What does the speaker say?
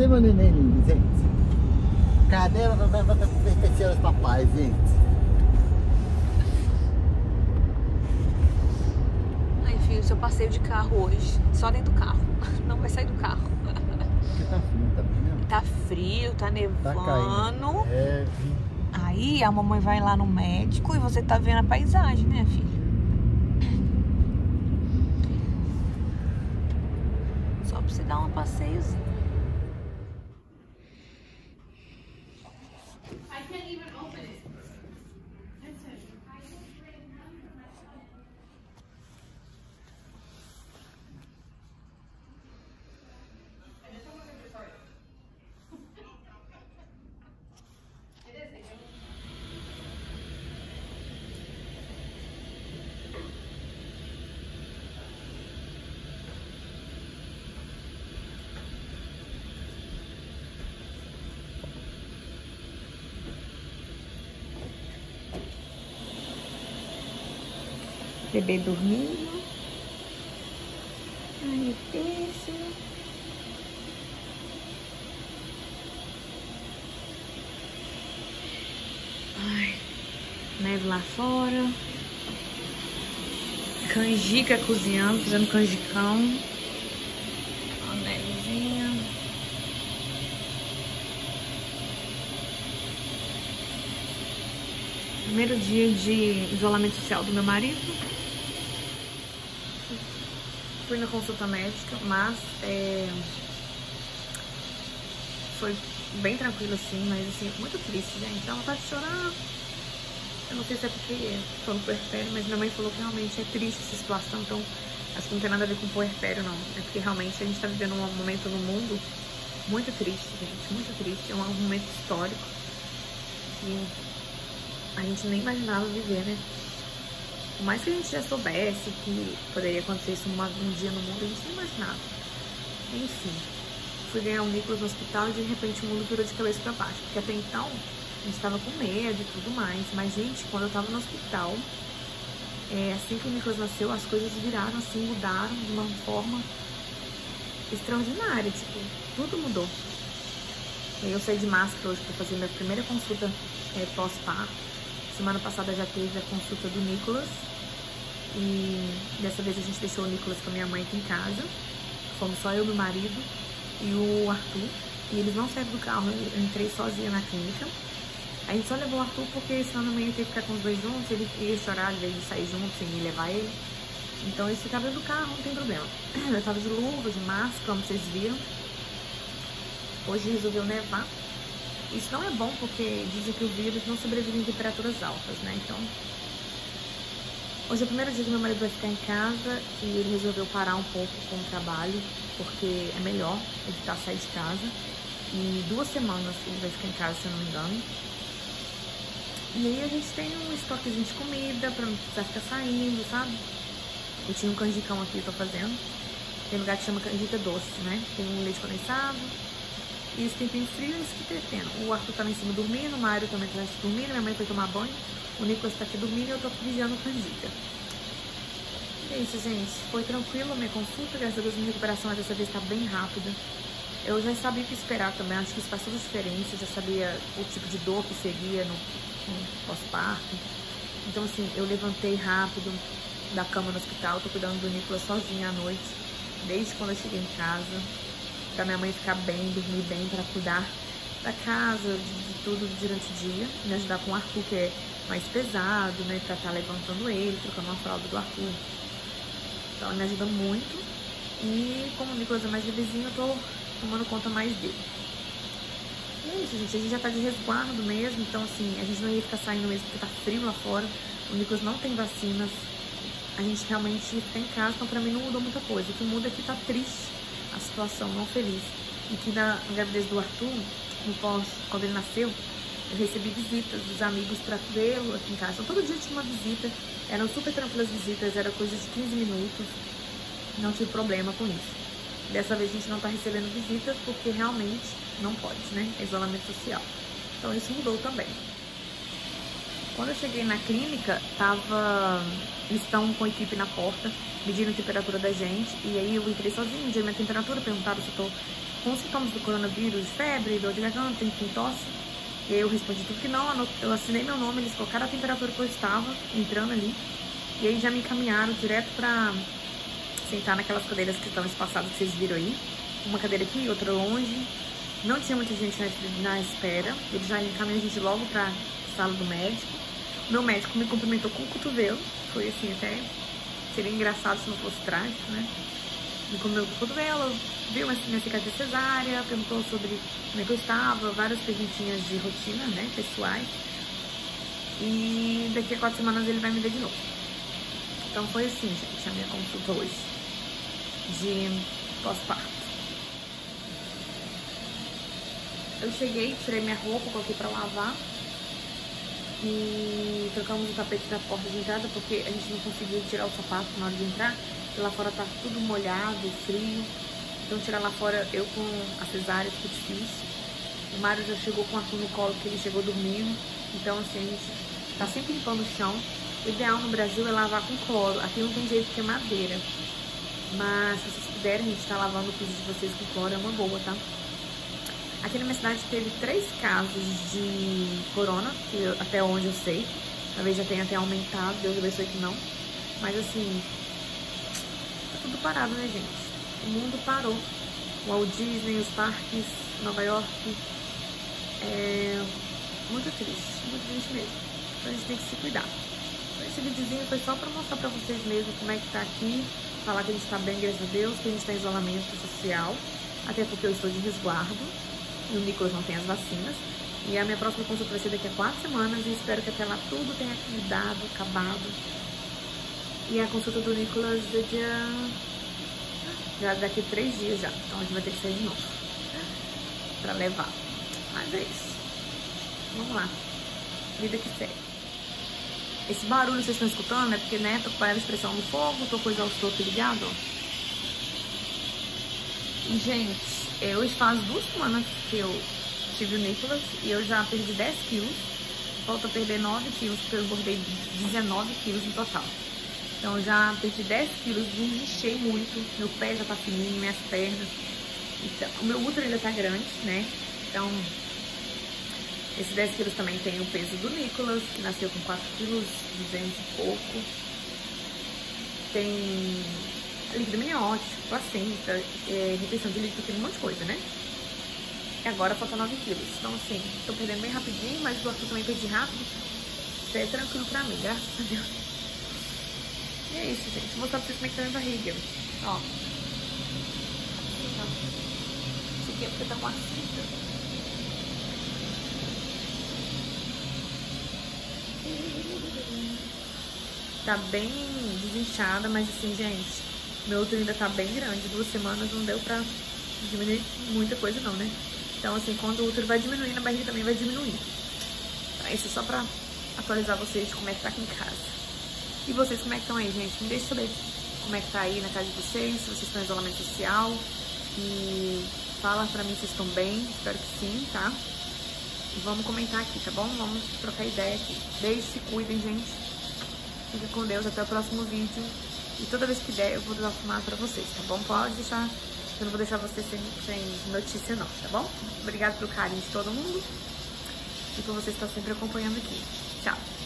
Cadê meu neném lindo, gente? Cadê os papais, gente? Ai, filho, seu passeio de carro hoje. Só dentro do carro. Não vai sair do carro. Porque tá frio também, né? Tá frio, tá Tá nevando. caindo. É, Aí a mamãe vai lá no médico e você tá vendo a paisagem, né, filho? Só pra você dar um passeiozinho. Bebê dormindo. Ai, peixe. Ai, neve lá fora. Canjica cozinhando, fazendo canjicão. Ó, nevezinha. Primeiro dia de isolamento social do meu marido. Fui na consulta médica, mas é, foi bem tranquilo assim, mas assim, muito triste, gente. Ela tá chorando. Eu não sei se é porque tô no puerpério, mas minha mãe falou que realmente é triste essa situação, então acho que não tem nada a ver com puerpério, não. É porque realmente a gente tá vivendo um momento no mundo muito triste, gente, muito triste. É um momento histórico. E a gente nem imaginava viver, né? Por mais que a gente já soubesse que poderia acontecer isso uma, um dia no mundo, a gente nem imaginava. Enfim, fui ganhar um Nicolas no hospital e de repente o mundo virou de cabeça pra baixo. Porque até então a gente tava com medo e tudo mais. Mas, gente, quando eu tava no hospital, é, assim que o Nicolas nasceu, as coisas viraram assim, mudaram de uma forma extraordinária. Tipo, tudo mudou. Eu saí de máscara hoje pra fazer minha primeira consulta é, pós-parto. Semana passada já teve a consulta do Nicolas. E dessa vez a gente deixou o Nicolas com a minha mãe aqui em casa. Fomos só eu, meu marido e o Arthur. E eles não saíram do carro, eu entrei sozinha na clínica. A gente só levou o Arthur porque senão na manhã ia ter que ficar com os dois juntos, ele ia chorar de sair junto sem me levar ele. Então eles ficaram dentro do carro, não tem problema. Eu tava de luva, de máscara, como vocês viram. Hoje resolveu nevar. Isso não é bom porque dizem que o vírus não sobrevive em temperaturas altas, né? Então, hoje é o primeiro dia que meu marido vai ficar em casa e ele resolveu parar um pouco com o trabalho, porque é melhor evitar sair de casa. E duas semanas ele vai ficar em casa, se eu não me engano. E aí a gente tem um estoquezinho de comida pra não precisar ficar saindo, sabe? Eu tinha um canjicão aqui que eu tô fazendo. Tem um lugar que chama canjica doce, né? Tem um leite condensado, e esse tempinho frio é isso que pretendo. O Arthur tá lá em cima dormindo, o Mário também tá dormindo, minha mãe foi tomar banho, o Nicolas tá aqui dormindo e eu tô vigiando o canjica. É isso, gente. Foi tranquilo a minha consulta, graças a Deus minha recuperação dessa vez tá bem rápida. Eu já sabia o que esperar também, acho que isso faz toda a diferença, eu já sabia o tipo de dor que seria no, no pós-parto. Então, assim, eu levantei rápido da cama no hospital, tô cuidando do Nicolas sozinha à noite, desde quando eu cheguei em casa pra minha mãe ficar bem, dormir bem, pra cuidar da casa, de, de tudo durante o dia, me ajudar com o Arthur, que é mais pesado, né, pra estar levantando ele, trocando uma fralda do Arthur. Então ela me ajuda muito. E como o Nicolas é mais bebezinho, eu tô tomando conta mais dele. E é isso, gente. A gente já tá de resguardo mesmo, então assim, a gente não ia ficar saindo mesmo porque tá frio lá fora. O Nicolas não tem vacinas. A gente realmente fica em casa, então pra mim não mudou muita coisa. O que muda é que tá triste a situação, não feliz. E que na gravidez do Arthur, no pós, quando ele nasceu, eu recebi visitas dos amigos para vê-lo aqui em casa. Então todo dia tinha uma visita, eram super tranquilas visitas, era coisa de 15 minutos, não tive problema com isso. Dessa vez a gente não está recebendo visitas porque realmente não pode, né? É isolamento social. Então isso mudou também. Quando eu cheguei na clínica, tava. Eles estão com a equipe na porta, medindo a temperatura da gente. E aí eu entrei sozinha, medi a minha temperatura, perguntaram se eu tô com sintomas do coronavírus, febre, dor de garganta, enfim, tosse. E aí eu respondi tudo que não, eu assinei meu nome, eles colocaram a temperatura que eu estava entrando ali. E aí já me encaminharam direto pra sentar naquelas cadeiras que estão espaçadas que vocês viram aí. Uma cadeira aqui, outra longe. Não tinha muita gente na, espera. Eles já encaminharam a gente logo pra sala do médico. Meu médico me cumprimentou com o cotovelo. Foi assim, até seria engraçado se não fosse trágico, né? Me cumprimentou com o cotovelo, viu minha cicatriz cesárea, perguntou sobre como é que eu estava, várias perguntinhas de rotina, né, pessoais. E daqui a quatro semanas ele vai me ver de novo. Então foi assim, gente, a minha consulta hoje de pós-parto. Eu cheguei, tirei minha roupa, coloquei pra lavar e trocamos o tapete da porta de entrada porque a gente não conseguiu tirar o sapato na hora de entrar, porque lá fora tá tudo molhado, frio. Então tirar lá fora eu com a cesárea ficou difícil. O Mário já chegou com a no colo porque ele chegou dormindo. Então assim, a gente tá sempre limpando o chão o ideal no Brasil é lavar com cloro. Aqui não tem jeito porque é madeira. Mas se vocês puderem, a gente tá lavando o piso de vocês com cloro, é uma boa, tá? Aqui na minha cidade teve três casos de corona, eu, até onde eu sei. Talvez já tenha até aumentado, Deus abençoe que não. Mas assim, tá tudo parado, né, gente? O mundo parou. O Walt Disney, os parques, Nova York. É muito triste, muito triste mesmo. Então a gente tem que se cuidar. Esse videozinho foi só pra mostrar pra vocês mesmo como é que tá aqui, falar que a gente tá bem, graças a Deus, que a gente tá em isolamento social, até porque eu estou de resguardo, o Nicolas não tem as vacinas. E a minha próxima consulta vai ser daqui a quatro semanas e espero que até lá tudo tenha cuidado, acabado. E a consulta do Nicolas é dia... Já daqui a três dias já, então a gente vai ter que sair de novo pra levar. Mas é isso. Vamos lá. Vida que segue. Esse barulho vocês estão escutando é porque, né, tô com a expressão no fogo, tô com o exaustor ligado, ó. Gente, hoje faz duas semanas que eu tive o Nicolas e eu já perdi 10 quilos. Falta perder 9 quilos, porque eu engordei 19 quilos no total. Então, já perdi 10 quilos, desinchei muito, meu pé já tá fininho, minhas pernas. Então, o meu útero ainda tá grande, né? Então, esse 10 quilos também tem o peso do Nicolas, que nasceu com 4 quilos, 200 e pouco. Tem líquido amniótico, placenta, é, retenção de líquido, tem um monte de coisa, né? E agora falta 9 quilos. Então, assim, tô perdendo bem rapidinho, mas o Arthur também perdi rápido. Isso é tranquilo pra mim, graças a Deus. E é isso, gente. Vou mostrar pra vocês como é que tá minha barriga. Ó. Isso aqui é porque tá com a fita. Tá bem desinchada, mas assim, gente, meu útero ainda tá bem grande. Duas semanas não deu pra diminuir muita coisa não, né? Então, assim, quando o útero vai diminuindo, a barriga também vai diminuindo. Então, isso é só pra atualizar vocês de como é que tá aqui em casa. E vocês, como é que estão aí, gente? Me deixa saber como é que tá aí na casa de vocês, se vocês estão em isolamento social. E fala pra mim se estão bem, espero que sim, tá? E vamos comentar aqui, tá bom? Vamos trocar ideia aqui. Beijo, se cuidem, gente. Fiquem com Deus, até o próximo vídeo. E toda vez que der, eu vou filmar pra vocês, tá bom? Pode deixar, eu não vou deixar vocês sem, sem notícia não, tá bom? Obrigada pelo carinho de todo mundo. E por vocês estar sempre acompanhando aqui. Tchau!